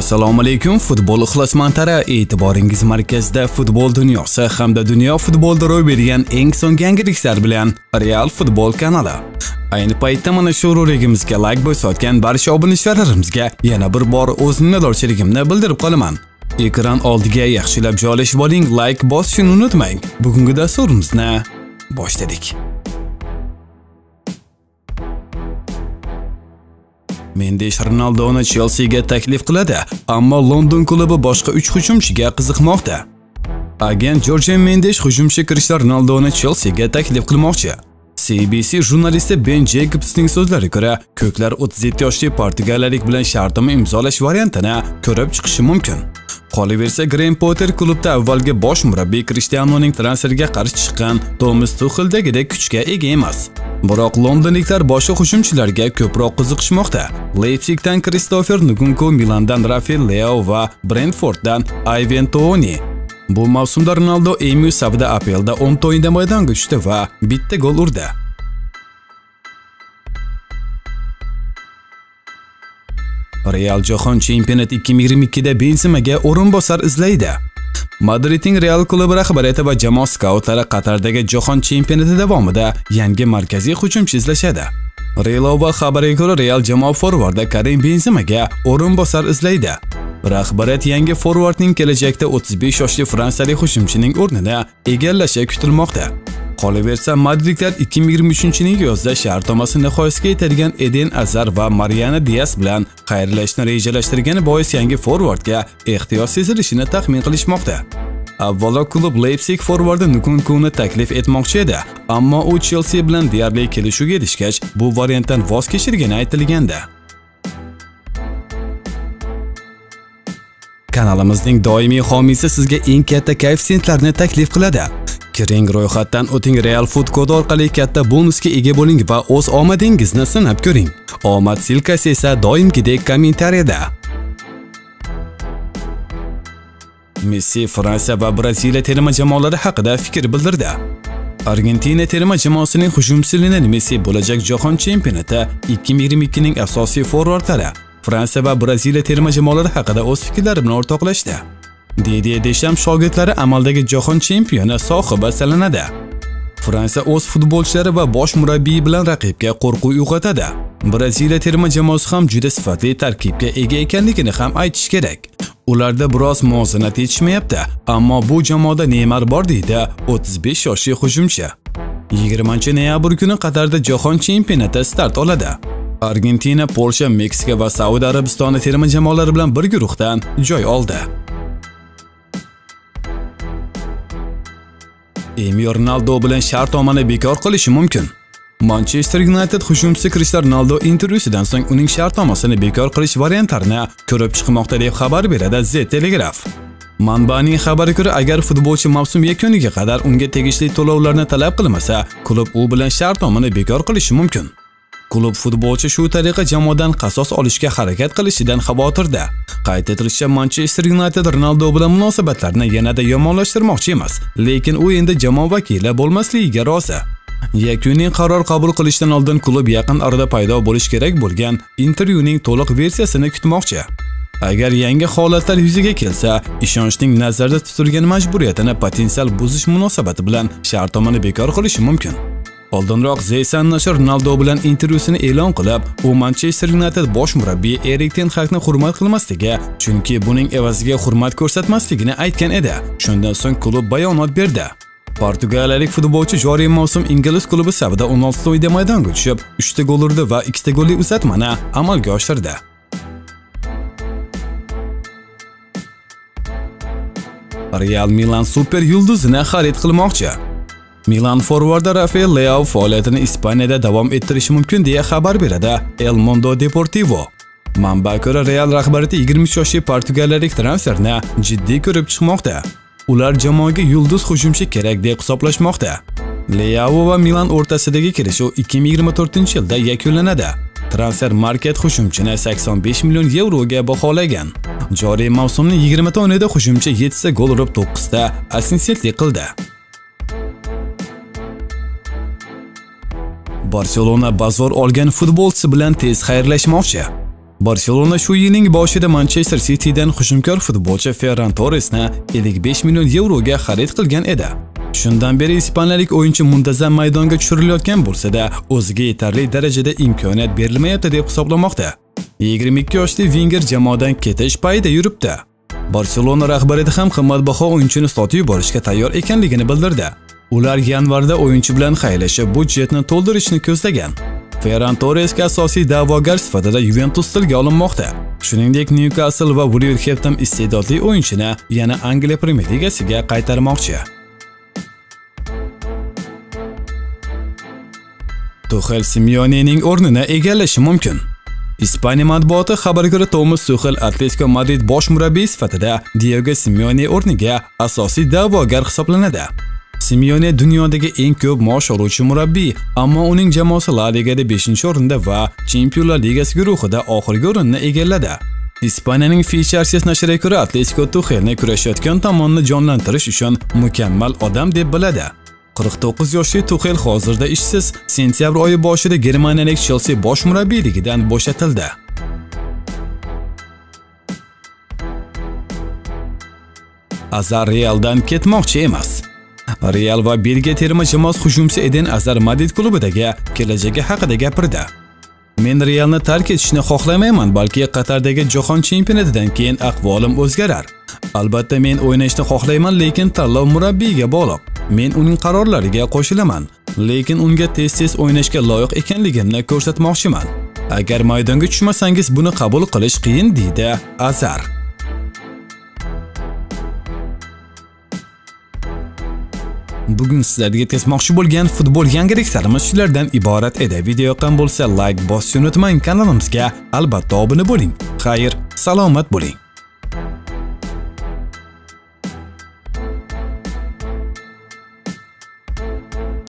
assalomu alaykum futbol ixlosmandlari e'tiboringiz markazida futbol dunyosi hamda dunyo futbolida ro'y bergan eng so'nggi yangiliklar bilan real futbol kanali. Ayni paytda mana shu roligimizga layk bosayotgan barcha obunachilarimizga yana bir bor o'z minnatdorchiligimni bildirib qolaman. Ekran oldiga yaxshilab joylashib oling layk bosishni unutmang. Bugungi dasturimizni boshladik. Mendesh Ronaldoni Chelsiga taklif qiladi, ammo London klubi boshqa 3 hujumchiga qiziqmoqda. Agent Jorge Mendesh hujumchi Cristiano Ronaldoni Chelsiga taklif qilmoqchi. CBC jurnalisti Ben Jacobsning so'zlariga ko'ra, ko'klar 37 yoshli portugaliyalik bilan shartnoma imzolash variantini ko'rib chiqishi mumkin. Qolaversa, Graham Potter klubda avvalgi bosh murabbiy Cristianoning transferiga qarshi chiqqan Thomas Tucheldagidek kuchga ega emas. Biroq londonliklar boshqa hujumchilarga ko'proq qiziqishmoqda. Leipzigdan Christopher Nkunku, Milandan Rafael Leao va Brentforddan Ivan Toney. Bu mavsumda Ronaldo Emu safida APLda 10 ta o'yinda maydonga tushdi va bitta gol urdi. Real Jahon Chempionat 2022da Benzemaga o'rinbosar izlaydi. Madridning Real klubi rahbariyati va jamoa skautlari Qatardagi Jahon Chempionati davomida yangi markaziy hujumchi izlashadi. Relova xabariga ko'ra Real jamoa forvardi Karim Benzemaga o'rinbosar izlaydi. Rahbariyat yangi forvardning kelajakda 35 yoshli fransiyalik hujumchining o'rnini egallashi kutilmoqda. Qolaversa, Madridlar 2023-yil yozda shartnomasi nihoyasiga yetadigan Eden Azar va Mariana Dias bilan xayrlashishni rejalashtirgani bois yangi forvardga ehtiyoj sezilishini taxmin qilishmoqda. Avvalo klub Leipzig forvardi Nukunkuni taklif etmoqchi edi, ammo u Chelsea bilan deyarli kelishuvga erishgach, bu variantdan voz kechirgani aytilgandi. Kanalimizning doimiy homiysi sizga eng katta koeffitsiyentlarni taklif qiladi. Kiring ro'yxatdan o'ting Real Food kodi orqali katta bonusga ega bo'ling va o'z omadingizni sinab ko'ring. Omad silkasi esa doimgidek kommentariyada. Messi Fransiya va Braziliya terma jamoalari haqida fikr bildirdi. Argentina terma jamoasining hujumchisi Lionel Messi bo'lajak jahon chempionati 2022 ning asosiy forvardlari Fransiya va Braziliya terma jamoalari haqida o'z fikrlari bilan o'rtoqlashdi. Didier Deschamps shogirdlari amaldagi jahon chempioni sohiba sanaladi. Fransiya o'z futbolchilari va bosh murabbiyi bilan raqibga qo'rquv uyg'otadi. Braziliya terma jamoasi ham juda sifatli tarkibga ega ekanligini ham aytish kerak. Ularda biroz muvozanat yetishmayapti, ammo bu jamoada Neymar bor deydi 35 yoshli hujumchi. 20-noyabr kuni Qatarda jahon chempionati start oladi. Argentina, Polsha, Meksika va Saudiya Arabistoni terma jamoalari bilan bir guruhdan joy oldi. Emi Ronaldo bilan shartnomani bekor qilishi mumkin. Manchester United hujumchisi Cristiano Ronaldo intervyusidan so'ng uning shartnomasini bekor qilish variantlarini ko'rib chiqmoqda deb xabar beradi The Telegraph. Manbaning xabari ko'ra, agar futbolchi mavsum yakuniga qadar unga tegishli to'lovlarni talab qilmasa, klub u bilan shartnomani bekor qilishi mumkin. Klub futbolchi shu tariqa jamoadan qasos olishga harakat qilishidan xavotirda. Qayd etilishicha, Manchester United Ronaldo bilan munosabatlarni yanada yomonlashtirmoqchi emas, lekin u endi jamoa vakili bo'lmasligiga rozi. Yakuniy qaror qabul qilishdan oldin klub yaqin orada paydo bo'lish kerak bo'lgan intervyuning to'liq versiyasini kutmoqchi. Agar yangi holatlar yuzaga kelsa, ishonchning nazarda tutilgan majburiyatini potensial buzish munosabati bilan shartnomani bekor qilishi mumkin. Oldinroq Zeysan nashr nashri Ronaldo bilan intervyusini e'lon qilib, u Manchester United bosh murabbiyi Erik ten Hagni hurmat qilmasligi, chunki buning evaziga hurmat ko'rsatmasligini aytgan edi. Shundan so'ng klub bayonot berdi. Portugaliyalik futbolchi joriy mavsum ingliz klubi safida 16 o'yinda maydonga tushib, 3 ta gol urdi va 2 ta golli uzatmani amalga oshirdi. Real Milan super yulduzini xarid qilmoqchi. Milan forvardi Rafael Leao faoliyatini Ispaniyada davom ettirishi mumkin deya xabar beradi El Mundo Deportivo. Manba ko'ra Real rahbariyati 23 yoshli portugaliyalik transferni jiddiy ko'rib chiqmoqda. Ular jamoaga yulduz hujumchi kerak deb hisoblashmoqda. Leao va Milan o'rtasidagi kelishuv 2024-yilda yakunlanadi. Transfer market hujumchini 85 million yevroga baholagan. Joriy mavsumni 20 ta o'yinida hujumchi 7 ta gol urib 9 ta assistentlik qildi. Barselona bazor olgan futbolchisi bilan tez xayrlashmoqchi. Barselona shu yilning boshida Manchester sitidan hujumkor futbolchi Ferran Torresni 55 million yevroga xarid qilgan edi. Shundan beri ispaniyalik o'yinchi muntazam maydonga tushirilayotgan bo'lsa-da, o'ziga yetarli darajada imkoniyat berilmayapti deb hisoblamoqda. 22 yoshli vinger jamoadan ketish payida yuribdi. Barselona rahbariyati ham qimmatbaho o'yinchini sotib yuborishga tayyor ekanligini bildirdi. Ular yanvarda o'yinchi bilan xayrlashib, budjetni to'ldirishni ko'zlagan. Ferran Torresga asosiy da'vogar sifatida Juventus tilga olinmoqda. Shuningdek, Newcastle va Wolverhampton iste'dodli o'yinchini yana Angliya Premyer Ligasiga qaytarmoqchi. Tuchel Simeonening o'rnini egallashi mumkin. Ispaniya matbuoti xabarga ko'ra Tomas suxel Atletico Madrid bosh murabbiy sifatida Diego Simeone o'rniga asosiy da'vogar hisoblanadi. Simeone dunyodagi eng ko'p maosh oluvchi murabbiy, ammo uning jamoasi La Ligada 5-o'rinda va Chempionlar Ligasi guruhida oxirgi o'rinni egalladi. Ispaniyaning Ficharsiyas nashriga ko'ra Atletico Tuxelni kurashayotgan tomonni jonlantirish uchun mukammal odam deb biladi. 49 yoshli Tuxel hozirda ishsiz, sentyabr oyi boshida Germaniyalik Chelsea bosh murabbiyligidan bo'shatildi. Azar Realdan ketmoqchi emas. Real va Belgiya terma jamoasi hujumchisi Eden Azar Madrid klubidagi kelajagi haqida gapirdi. Men Realni tark etishni xohlamayman, balki Qatardagi jahon chempionatidan keyin ahvolim o'zgarar. Albatta men o'ynashni xohlayman, lekin tanlov murabbiyga bog'liq. Men uning qarorlariga qo'shilaman, lekin unga tez-tez o'ynashga loyiq ekanligimni ko'rsatmoqchiman. Agar maydonga tushmasangiz buni qabul qilish qiyin deydi Azar. Bugun sizlarga yetkazmoqchi bo'lgan futbol yangiliklarimiz shulardan iborat edi. Video yoqqan bo'lsa, like bosishni unutmang. Kanalimizga albatta obuna bo'ling. Xayr, salomat bo'ling.